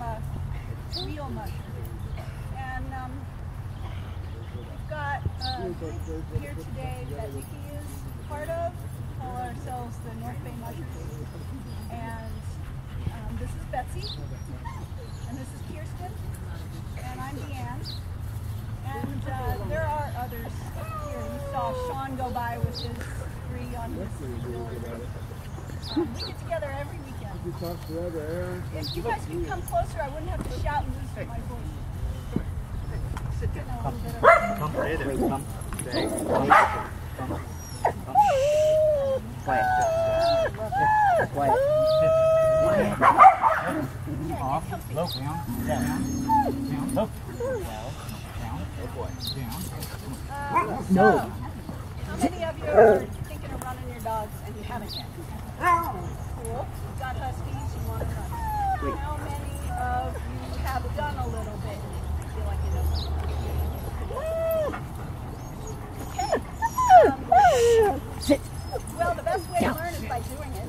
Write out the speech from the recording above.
a real. And um, we've got a group here today that Niki is part of. We call ourselves the North Bay Mushrooms. And um, this is Betsy. And this is Kirsten. And I'm Deanne. And uh, there are others here. You saw Sean go by with his three on his. Um, You talk forever, Aaron. If you guys could come closer, I wouldn't have to shout and lose my voice. Sit Getting down. a little bit of- Come, Red, come. Stay. Come. Quiet. Quiet. Off. Low. Down. Down. Down. Low. Well. Down. Good boy. Down. Um, so, how many of you are thinking of running your dogs and you Cool. Got huskies, you want to. How many of you have done a little bit feel like well, the best way to learn is by doing it.